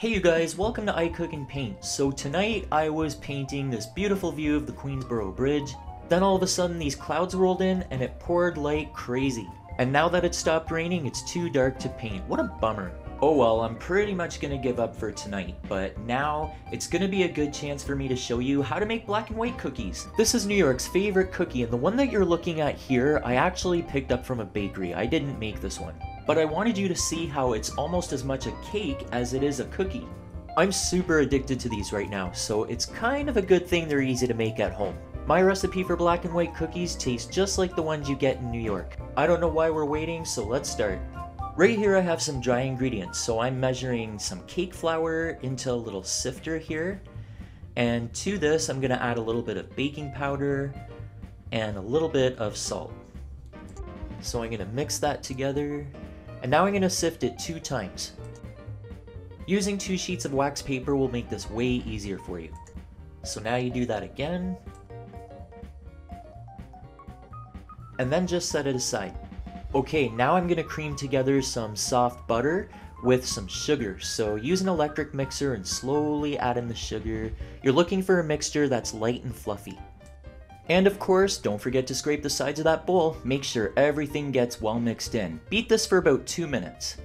Hey you guys, welcome to I Cook and Paint. So tonight I was painting this beautiful view of the Queensboro Bridge. Then all of a sudden these clouds rolled in and it poured like crazy. And now that it stopped raining, it's too dark to paint. What a bummer. Oh well, I'm pretty much gonna give up for tonight, but now it's gonna be a good chance for me to show you how to make black and white cookies. This is New York's favorite cookie, and the one that you're looking at here, I actually picked up from a bakery. I didn't make this one. But I wanted you to see how it's almost as much a cake as it is a cookie. I'm super addicted to these right now, so it's kind of a good thing they're easy to make at home. My recipe for black and white cookies tastes just like the ones you get in New York. I don't know why we're waiting, so let's start. Right here I have some dry ingredients, so I'm measuring some cake flour into a little sifter here. And to this I'm going to add a little bit of baking powder and a little bit of salt. So I'm going to mix that together, and now I'm going to sift it two times. Using two sheets of wax paper will make this way easier for you. So now you do that again, and then just set it aside. Okay, now I'm gonna cream together some soft butter with some sugar. So use an electric mixer and slowly add in the sugar. You're looking for a mixture that's light and fluffy. And of course, don't forget to scrape the sides of that bowl. Make sure everything gets well mixed in. Beat this for about two minutes.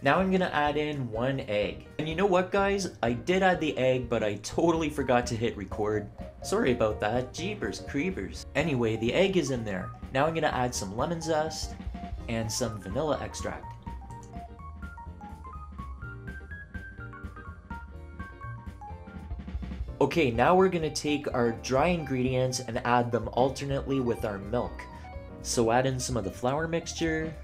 Now I'm gonna add in one egg. And you know what guys? I did add the egg, but I totally forgot to hit record. Sorry about that, jeepers creepers. Anyway, the egg is in there. Now I'm gonna add some lemon zest and some vanilla extract. Okay, now we're gonna take our dry ingredients and add them alternately with our milk. So add in some of the flour mixture,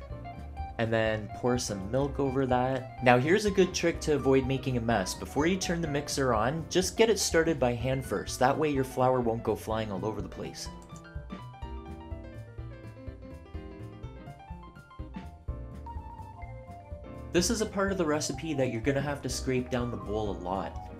and then pour some milk over that. Now here's a good trick to avoid making a mess. Before you turn the mixer on, just get it started by hand first. That way your flour won't go flying all over the place. This is a part of the recipe that you're to have to scrape down the bowl a lot.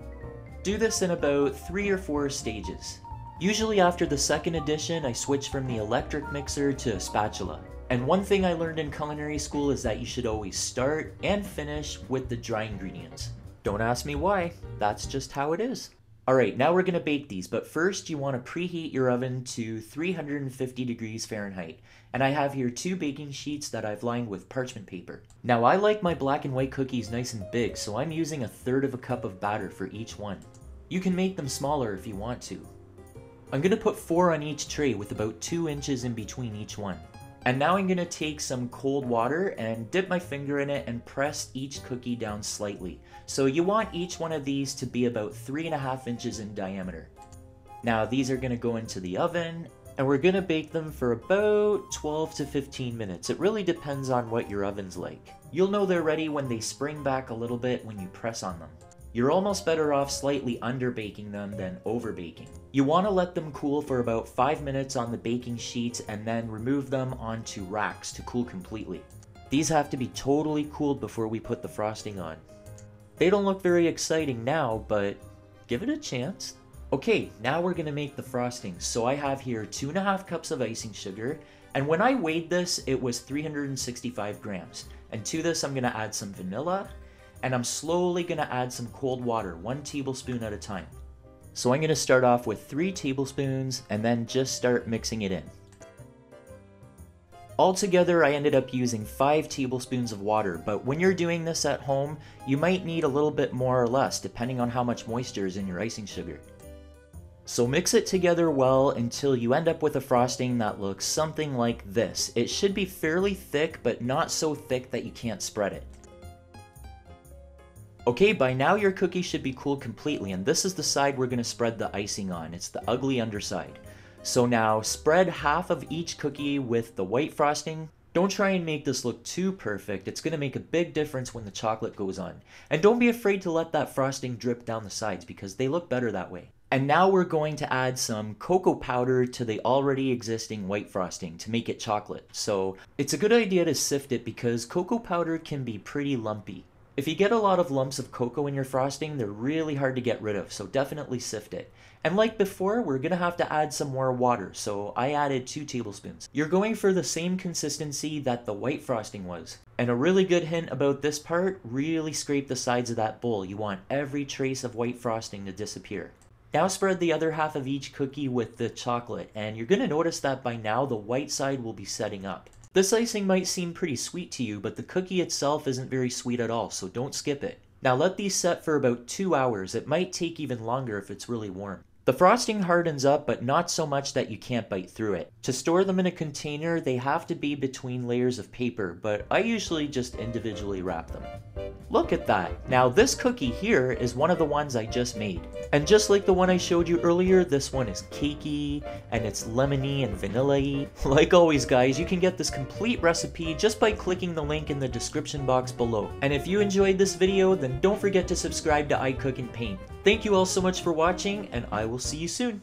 Do this in about 3 or 4 stages. Usually after the second edition, I switch from the electric mixer to a spatula. And one thing I learned in culinary school is that you should always start and finish with the dry ingredients. Don't ask me why, that's just how it is. Alright, now we're going to bake these, but first you want to preheat your oven to 350 degrees Fahrenheit. And I have here two baking sheets that I've lined with parchment paper. Now I like my black and white cookies nice and big, so I'm using a third of a cup of batter for each one. You can make them smaller if you want to. I'm going to put four on each tray with about 2 inches in between each one. And now I'm going to take some cold water and dip my finger in it and press each cookie down slightly. So you want each one of these to be about 3.5 inches in diameter. Now these are going to go into the oven and we're going to bake them for about 12 to 15 minutes. It really depends on what your oven's like. You'll know they're ready when they spring back a little bit when you press on them. You're almost better off slightly under baking them than over baking. You want to let them cool for about 5 minutes on the baking sheets and then remove them onto racks to cool completely. These have to be totally cooled before we put the frosting on. They don't look very exciting now, but give it a chance. Okay, now we're to make the frosting. So I have here 2.5 cups of icing sugar, and when I weighed this, it was 365 grams. And to this, I'm to add some vanilla, and I'm slowly going to add some cold water, one tablespoon at a time. So I'm going to start off with 3 tablespoons and then just start mixing it in. Altogether, I ended up using 5 tablespoons of water, but when you're doing this at home, you might need a little bit more or less depending on how much moisture is in your icing sugar. So mix it together well until you end up with a frosting that looks something like this. It should be fairly thick, but not so thick that you can't spread it. Okay, by now your cookie should be cooled completely, and this is the side we're going to spread the icing on. It's the ugly underside. So now spread half of each cookie with the white frosting. Don't try and make this look too perfect, it's going to make a big difference when the chocolate goes on. And don't be afraid to let that frosting drip down the sides because they look better that way. And now we're going to add some cocoa powder to the already existing white frosting to make it chocolate. So it's a good idea to sift it because cocoa powder can be pretty lumpy. If you get a lot of lumps of cocoa in your frosting, they're really hard to get rid of, so definitely sift it. And like before, we're gonna have to add some more water, so I added 2 tablespoons. You're going for the same consistency that the white frosting was. And a really good hint about this part, really scrape the sides of that bowl. You want every trace of white frosting to disappear. Now spread the other half of each cookie with the chocolate, and you're gonna notice that by now the white side will be setting up. This icing might seem pretty sweet to you, but the cookie itself isn't very sweet at all, so don't skip it. Now let these set for about 2 hours, it might take even longer if it's really warm. The frosting hardens up, but not so much that you can't bite through it. To store them in a container, they have to be between layers of paper, but I usually just individually wrap them. Look at that! Now this cookie here is one of the ones I just made. And just like the one I showed you earlier, this one is cakey, and it's lemony and vanilla-y. Like always guys, you can get this complete recipe just by clicking the link in the description box below. And if you enjoyed this video, then don't forget to subscribe to I Cook and Paint. Thank you all so much for watching, and I will see you soon.